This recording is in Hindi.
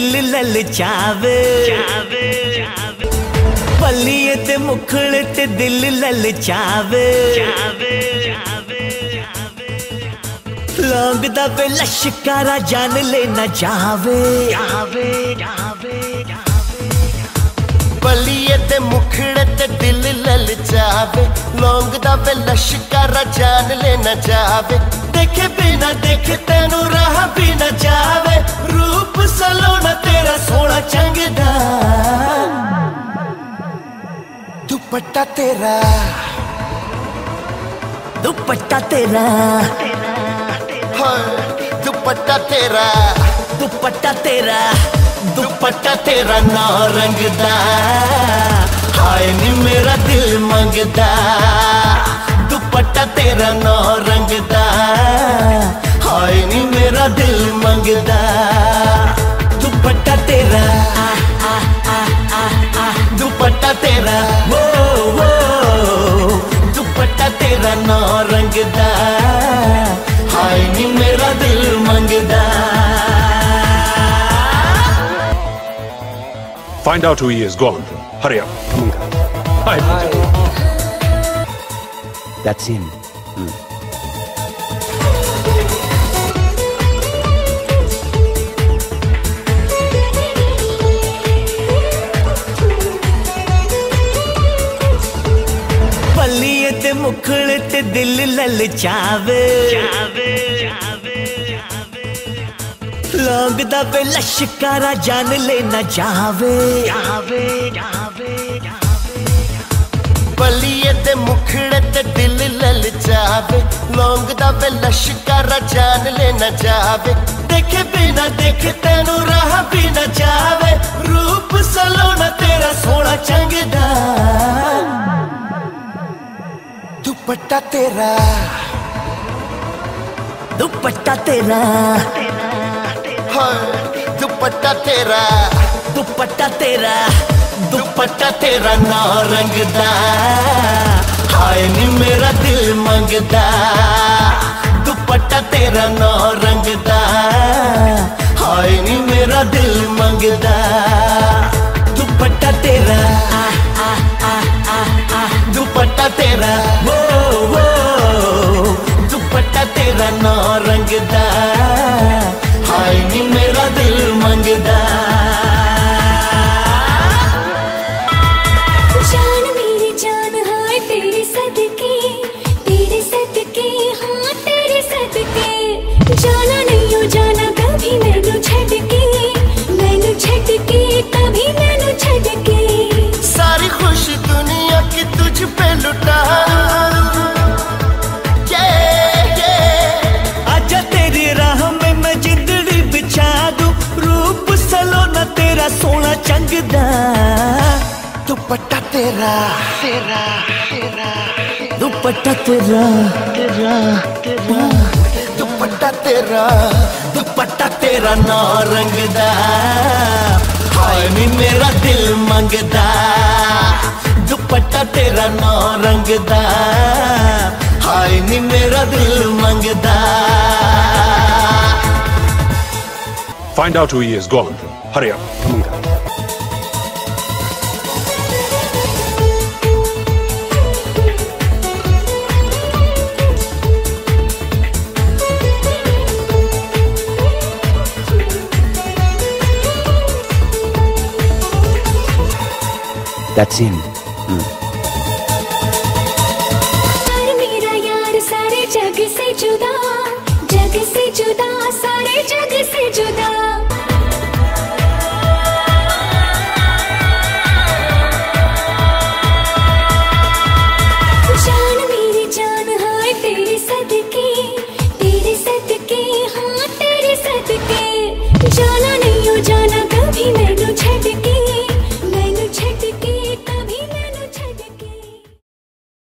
ਲਲਚਾਵੇ ਪੱਲੀਏ ਤੇ ਮੁਖੜੇ ਤੇ ਦਿਲ ਲਲਚਾਵੇ ਲੌਂਗ ਦਾ ਵੇ ਲਸ਼ਕਾਰਾ ਜਾਨ ਲੈ ਨਾ ਜਾਵੇ। ਬਲੀਏ ਤੇ ਮੁਖੜੇ ਤੇ ਦਿਲ ਲਲਚਾਵੇ ਲੌਂਗ ਦਾ ਵੇ ਲਸ਼ਕਾਰਾ ਜਾਨ ਲੈ ਨਾ ਜਾਵੇ। ਦੇਖੇ ਬਿਨਾ ਦੇਖੇ ਤੈਨੂੰ ਰਾਹ ਵੀ ਨਾ ਜਾਵੇ। ਰੂਪ ਸਲੋਣਾ दुपट्टा तेरा। दुपट्टा तेरा। हाँ, दुपट्टा तेरा। दुपट्टा तेरा। दुपट्टा तेरा ना रंगदा। हाय नी मेरा दिल मंगदा। दुपट्टा तेरा ना रंगदा। हाय नी मेरा दिल मंगदा। Find out who he is. Go on. Hurry up. Hi. That's him. ਪੱਲੀਏ ਤੇ ਮੁਖੜੇ ਤੇ ਦਿਲ ਲਲਚਾਵੇ ਲੌਂਗ ਦਾ ਵੇ ਲਸ਼ਕਾਰਾ ਜਾਨ ਲੈ ਨਾ ਜਾਵੇ ਬਲੀਏ ਤੇ ਮੁਖੜੇ ਤੇ ਦਿਲ ਲਲਚਾਵੇ ਲੌਂਗ ਦਾ ਵੇ ਲਸ਼ਕਾਰਾ ਜਾਨ ਲੈ ਨਾ ਜਾਵੇ ਦੇਖੇ ਬਿਨਾ ਦੇਖੇ ਤੈਨੂੰ ਰਾਹ ਵੀ ਨਾ ਜਾਵੇ ਰੂਪ ਸਲੋਣਾ ਤੇਰਾ ਸੋਹਣਾ ਚੰਗਦਾ ਦੁਪੱਟਾ ਤੇਰਾ ਦੁਪੱਟਾ ਤੇਰਾ दुपट्टा तेरा दुपट्टा तेरा दुपट्टा तेरा ना रंगदा। हाय नी मेरा दिल मंगदा। दुपट्टा तेरा ना रंगदा। हाय नी मेरा दिल मंगदा। दुपट्टा तेरा दुपट्टा तेरा। तेरा तेरा तेरा दुपट्टा तेरा तेरा तेरा दुपट्टा तेरा दुपट्टा तेरा ना रंगदा हाय नी मेरा दिल मंगदा दुपट्टा तेरा ना रंगदा हाय नी मेरा दिल मंगदा Find out who he is. Go on. Hurry up. That's him.